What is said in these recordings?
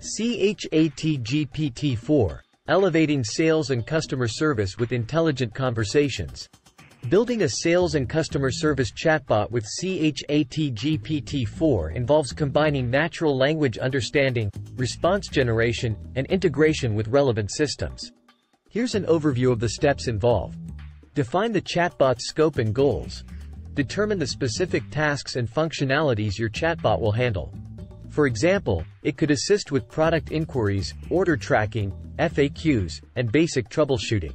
CHAT-GPT-4, elevating sales and customer service with intelligent conversations. Building a sales and customer service chatbot with CHAT-GPT-4 involves combining natural language understanding, response generation, and integration with relevant systems. Here's an overview of the steps involved. Define the chatbot's scope and goals. Determine the specific tasks and functionalities your chatbot will handle. For example, it could assist with product inquiries, order tracking, FAQs, and basic troubleshooting.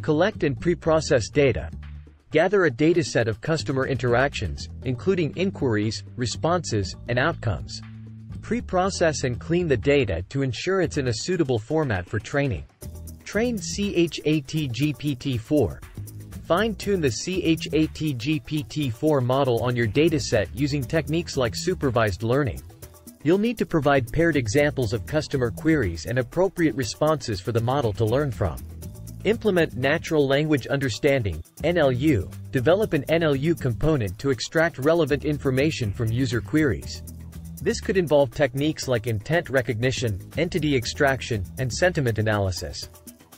Collect and pre-process data. Gather a dataset of customer interactions, including inquiries, responses, and outcomes. Pre-process and clean the data to ensure it's in a suitable format for training. Train CHAT-GPT-4. Fine-tune the CHAT-GPT-4 model on your dataset using techniques like supervised learning. You'll need to provide paired examples of customer queries and appropriate responses for the model to learn from. Implement Natural Language Understanding, NLU. Develop an NLU component to extract relevant information from user queries. This could involve techniques like intent recognition, entity extraction, and sentiment analysis.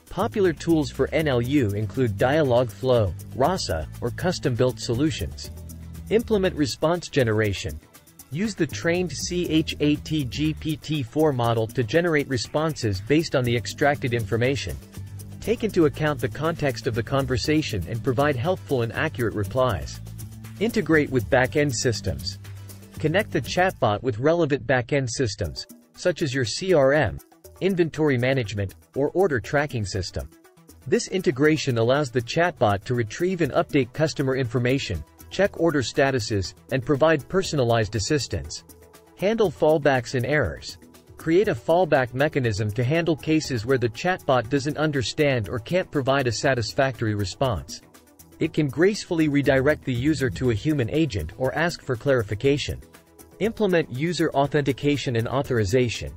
Popular tools for NLU include Dialogflow, Rasa, or custom-built solutions. Implement response generation, Use the trained CHAT-GPT-4 model to generate responses based on the extracted information. Take into account the context of the conversation and provide helpful and accurate replies. Integrate with back-end systems. Connect the chatbot with relevant back-end systems, such as your CRM, inventory management, or order tracking system. This integration allows the chatbot to retrieve and update customer information, check order statuses, and provide personalized assistance. Handle fallbacks and errors. Create a fallback mechanism to handle cases where the chatbot doesn't understand or can't provide a satisfactory response. It can gracefully redirect the user to a human agent or ask for clarification. Implement user authentication and authorization.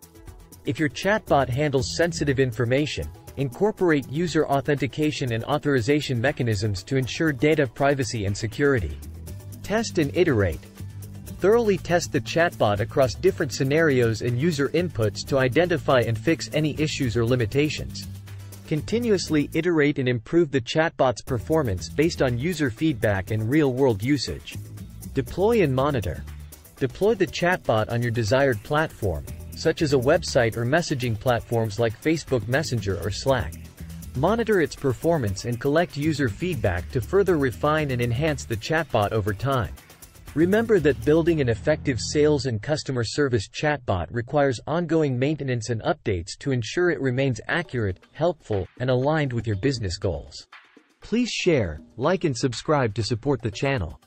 If your chatbot handles sensitive information, Incorporate user authentication and authorization mechanisms to ensure data privacy and security. Test and iterate. Thoroughly test the chatbot across different scenarios and user inputs to identify and fix any issues or limitations. Continuously iterate and improve the chatbot's performance based on user feedback and real-world usage. Deploy and monitor. Deploy the chatbot on your desired platform, such as a website or messaging platforms like Facebook Messenger or Slack. Monitor its performance and collect user feedback to further refine and enhance the chatbot over time. Remember that building an effective sales and customer service chatbot requires ongoing maintenance and updates to ensure it remains accurate, helpful, and aligned with your business goals. Please share, like and subscribe to support the channel.